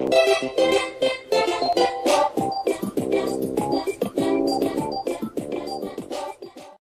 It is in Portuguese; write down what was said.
Música